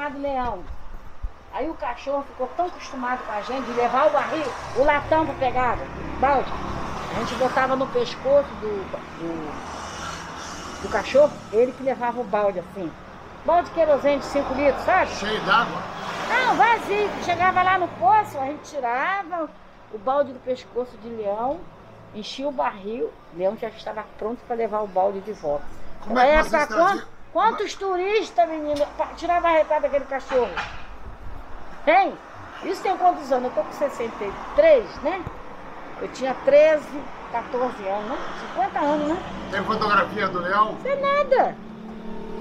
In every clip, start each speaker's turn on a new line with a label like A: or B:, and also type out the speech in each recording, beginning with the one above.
A: chamado Leão. Aí o cachorro ficou tão acostumado com a gente de levar o barril, o latão para pegar, balde. A gente botava no pescoço do, do, do cachorro, ele que levava o balde assim. Balde de querosene de 5 litros, sabe?
B: Cheio d'água?
A: Não, vazio. Chegava lá no poço, a gente tirava o balde do pescoço de leão, enchia o barril, o leão já estava pronto para levar o balde de volta.
B: Como é que vocês
A: época? Quantos turistas, menino, tirava a retada daquele cachorro? Tem? Isso tem quantos anos? Eu tô com 63, né? Eu tinha 13, 14 anos, né? 50 anos, né?
B: Tem fotografia do leão?
A: É nada.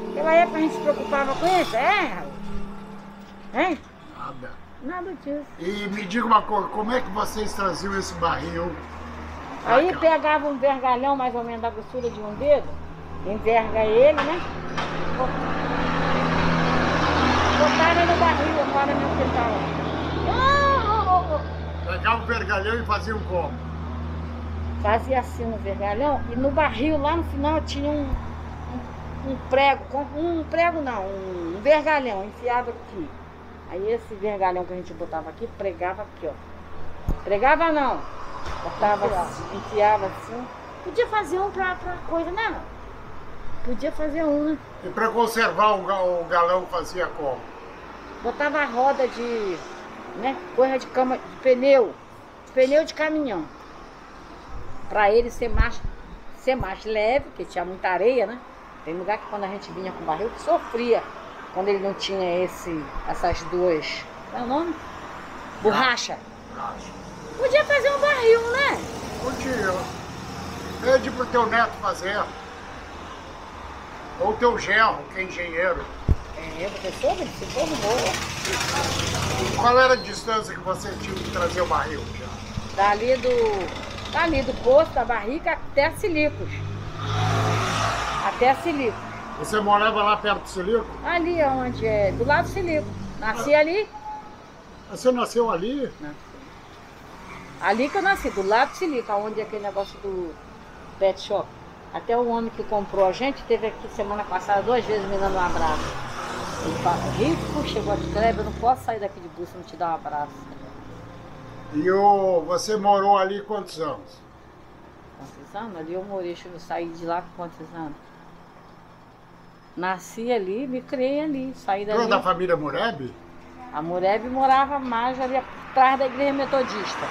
A: Naquela época a gente se preocupava com isso, é? Hein?
B: Nada.
A: Nada disso.
B: E me diga uma coisa, como é que vocês traziam esse barril?
A: Aí pegava um vergalhão mais ou menos da grossura de um dedo, enverga ele, né? Botava no barril, agora. Oh, oh, oh.
B: Pegava o vergalhão e fazia um como?
A: Fazia assim no vergalhão e no barril lá no final tinha um, um, um prego, com- um prego não, um vergalhão enfiado aqui. Aí esse vergalhão que a gente botava aqui, pregava aqui, ó. Pregava não. Botava assim, enfiava assim. Podia fazer um pra, pra coisa, né? Podia fazer um, né?
B: E para conservar o, ga- o galão fazia como?
A: Botava a roda de, né, coisa de cama, de pneu, pneu de caminhão. Pra ele ser mais, ser mais leve, porque tinha muita areia, né? Tem lugar que quando a gente vinha com barril que sofria, quando ele não tinha esse, essas duas, qual é o nome? Borracha.
B: Acho.
A: Podia fazer um barril, né?
B: Podia. Pede pro teu neto fazer. Ou teu genro, que é engenheiro.
A: É, você soube? Se formou.
B: Qual era a distância que você tinha que trazer o barril?
A: Dali do, dali do posto, da barrica, até Silicos. Até Silicos.
B: Você morava lá perto do Silico?
A: Ali onde é, do lado do Silico. Nasci ali.
B: Você nasceu ali?
A: Ali que eu nasci, do lado do Silico, onde é aquele negócio do pet shop. Até o homem que comprou a gente teve aqui semana passada duas vezes me dando um abraço. Ele fala, rico, chegou aqui, Kleber, eu não posso sair daqui de busca não te dar um abraço.
B: E o, você morou ali quantos anos?
A: Quantos anos? Ali eu morei, deixa eu sair de lá com quantos anos? Nasci ali, me criei ali, saí dali.
B: Toda a família Mureb?
A: A Mureb morava mais ali atrás da igreja metodista.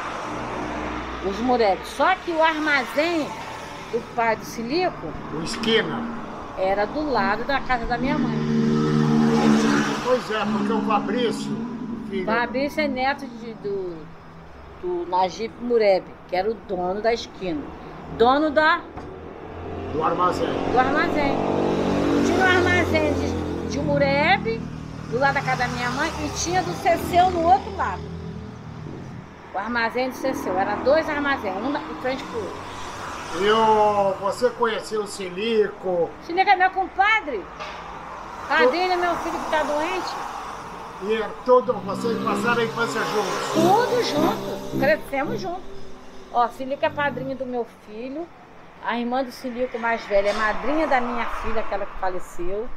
A: Os Mureb. Só que o armazém do pai do Silico
B: O Esquina?
A: era do lado da casa da minha mãe.
B: Pois é, porque o Fabrício, filho,
A: Fabrício é neto de- do, do Najib Mureb, que era o dono da esquina. Dono da,
B: do armazém.
A: do armazém. Tinha um armazém de, de Mureb, do lado da casa da minha mãe, e tinha do Ceceu no outro lado. O armazém do Ceceu. Era dois armazéns, um na- em frente pro outro.
B: E o, você conheceu o Silico
A: Se liga, meu compadre. Padrinho, meu filho que tá doente.
B: e é todo, vocês passaram a infância juntos.
A: Tudo junto. Crescemos juntos. Ó, Silico é padrinho do meu filho. A irmã do Silico mais velha é madrinha da minha filha, aquela que faleceu.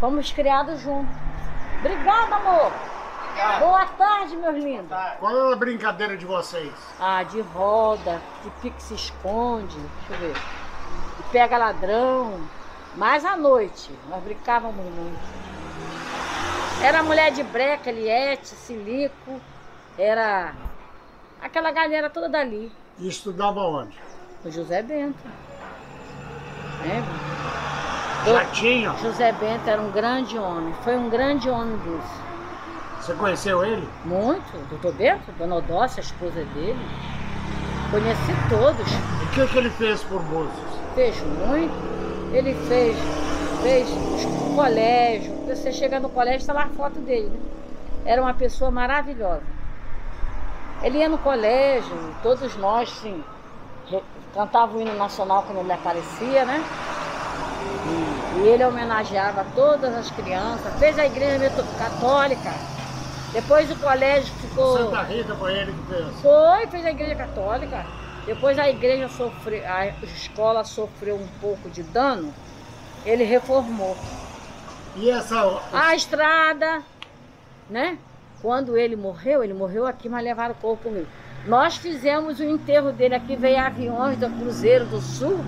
A: Fomos criados juntos. Obrigada, amor. Boa tarde, meus lindos.
B: Qual era a brincadeira de vocês?
A: Ah, de roda, de pique se esconde, deixa eu ver. De pega ladrão. Mais à noite, nós brincávamos muito. Era mulher de breca, Eliette, Silico, era aquela galera toda dali,
B: E estudava onde?
A: o José Bento. Lembra?
B: Já tinha?
A: José Bento era um grande homem, foi um grande homem dos.
B: Você conheceu ele?
A: Muito, doutor Bento, Dona Odócia, a esposa dele. Conheci todos.
B: O que, que ele fez por Búzios?
A: fez muito. Ele fez, fez o colégio. Você chega no colégio, está lá a foto dele. né? Era uma pessoa maravilhosa. Ele ia no colégio, todos nós, sim, cantava o hino nacional quando ele aparecia, né? E, e ele homenageava todas as crianças, fez a igreja católica. Depois o colégio ficou.
B: Santa Rita foi ele que fez.
A: Foi, fez a igreja católica. Depois a igreja sofreu, a escola sofreu um pouco de dano, ele reformou.
B: E essa.
A: A estrada, né? Quando ele morreu, ele morreu aqui, mas levaram o corpo Rio. Nós fizemos o enterro dele aqui, veio aviões do Cruzeiro do Sul,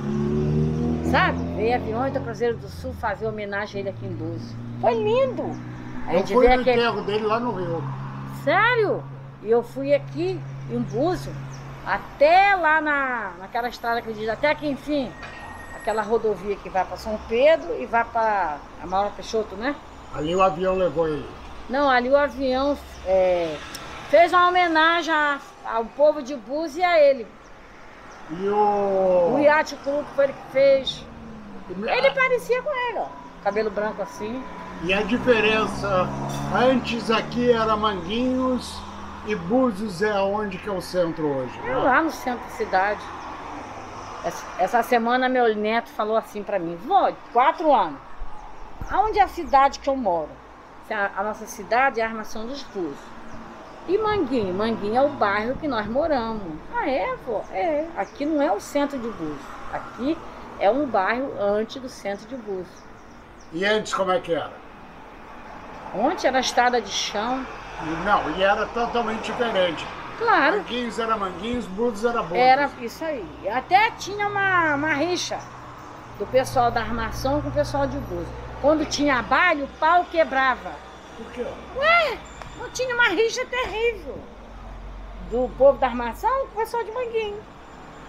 A: sabe? Veio aviões do Cruzeiro do Sul fazer homenagem a ele aqui em Búzios. Foi lindo. A
B: Eu
A: gente
B: fui
A: veio
B: no
A: aqui.
B: enterro dele lá no Rio.
A: Sério? E eu fui aqui em Búzios, até lá na, naquela estrada que diz, até aqui, enfim, aquela rodovia que vai para São Pedro e vai para Amauro Peixoto, né?
B: Ali o avião levou ele.
A: Não, ali o avião é, fez uma homenagem a- ao povo de Búzios e a ele.
B: E o.
A: O Yacht Club foi ele que fez. Ele parecia com ele, ó. Cabelo branco assim.
B: E a diferença, antes aqui era Manguinhos e Búzios é onde que é o centro hoje. né?
A: Lá no centro da cidade. Essa, semana meu neto falou assim pra mim, vó, quatro anos. Aonde é a cidade que eu moro? A, a nossa cidade é a Armação dos Búzios. E Manguinho? Manguinho é o bairro que nós moramos. Ah, é, vó? É. Aqui não é o centro de Búzios. Aqui é um bairro antes do centro de Búzios.
B: E antes como é que era?
A: Ontem era estrada de chão.
B: Não, e era totalmente diferente.
A: Claro,
B: Manguinhos era Manguinhos, Búzios era Búzios.
A: Era isso aí. Até tinha uma, uma rixa do pessoal da armação com o pessoal de Búzios. Quando tinha baile, o pau quebrava.
B: Por quê?
A: Não tinha uma rixa terrível do povo da armação com o pessoal de Manguinho.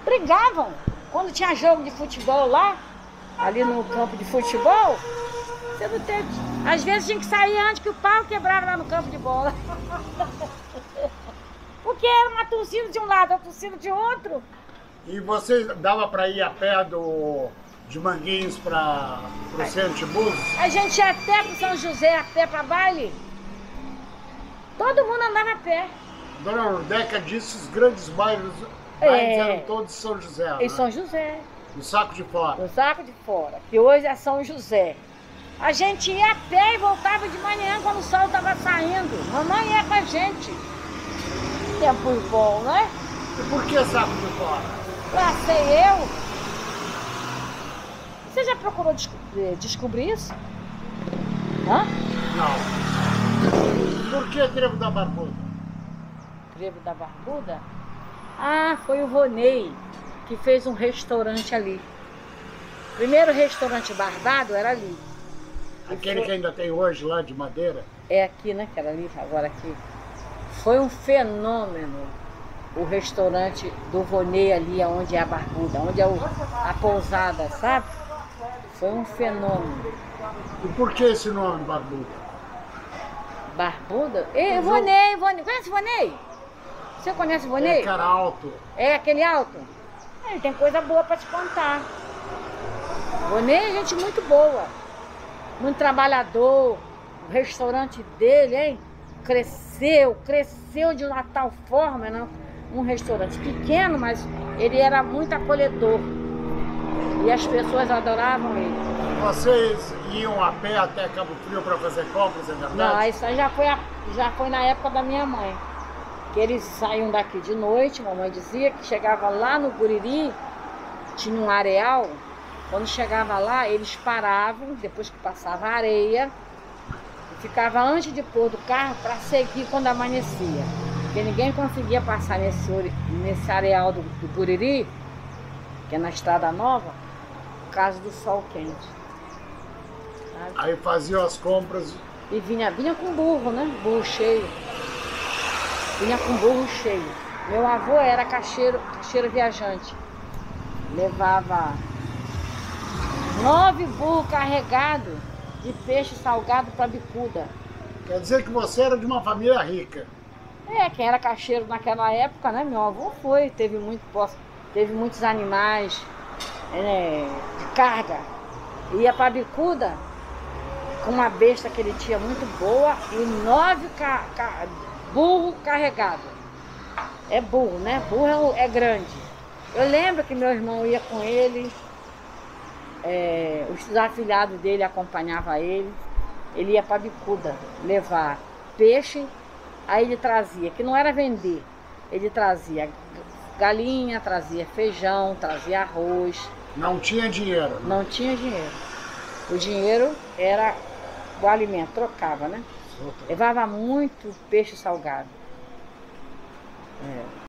A: Brigavam. Quando tinha jogo de futebol lá, ali no campo de futebol, você não tem... Às vezes tinha que sair antes que o pau quebrava lá no campo de bola. Porque era uma torcida de um lado, uma torcida de outro.
B: E você dava para ir a pé do, de Manguinhos para o centro de Búzios?
A: A gente ia até pro São José, a pé pra baile. Todo mundo andava a pé.
B: Dona Urdeca disse os grandes bairros
A: É.
B: eram todos São José.
A: Em
B: Né?
A: São José,
B: No saco de fora.
A: no Saco de Fora, que hoje é São José. A gente ia a pé e voltava de manhã quando o sol estava saindo. Mamãe ia com a gente. Tempo bom, né?
B: E por que saco de fora?
A: Lá sei eu. Você já procurou desco- eh, descobrir isso? Hã?
B: Não. Por que Trevo da Barbuda?
A: Trevo da Barbuda? Ah, foi o Vonei que fez um restaurante ali. Primeiro restaurante barbado era ali.
B: Aquele que ainda tem hoje lá de madeira?
A: É aqui, né? Que era ali, agora aqui. Foi um fenômeno o restaurante do Vonei ali, onde é a Barbuda, onde é o- a pousada, sabe? Foi um fenômeno.
B: E por que esse nome, Barbuda?
A: Barbuda? Ei, Vonei, Vonei. Conhece o Vonei? Você conhece o Vonei?
B: É cara alto.
A: É aquele alto? Ele tem coisa boa pra te contar. Vonei é gente muito boa. Muito trabalhador. O restaurante dele, hein? Cresceu, cresceu de uma tal forma, né? Um restaurante pequeno, mas ele era muito acolhedor. E as pessoas adoravam ele.
B: Vocês iam a pé até Cabo Frio para fazer compras, é verdade?
A: Não, isso aí já foi, a- já foi na época da minha mãe. Que eles saíam daqui de noite, mamãe dizia que chegava lá no Guriri, tinha um areal. Quando chegava lá, eles paravam, depois que passava a areia, e ficava antes de pôr do carro para seguir quando amanhecia. Porque ninguém conseguia passar nesse, nesse areal do, do Guriri, que é na Estrada Nova, por causa do sol quente. Sabe?
B: Aí faziam as compras.
A: E vinha, vinha com burro, né? Burro cheio. Vinha com burro cheio. Meu avô era caixeiro, caixeiro viajante. Levava nove burros carregados de peixe salgado para bicuda.
B: Quer dizer que você era de uma família rica.
A: É, quem era caixeiro naquela época, né? Meu avô foi, teve muito, teve muitos animais é, de carga. Ia para bicuda com uma besta que ele tinha muito boa e nove ca, ca, burro carregado. É burro, né? Burro é, é grande. Eu lembro que meu irmão ia com ele, é, os afilhados dele acompanhavam ele. Ele ia para bicuda levar peixe Aí ele trazia, que não era vender, ele trazia galinha, trazia feijão, trazia arroz,
B: Não tinha dinheiro.
A: não tinha dinheiro. O dinheiro era o alimento, trocava, né? Levava muito peixe salgado. É.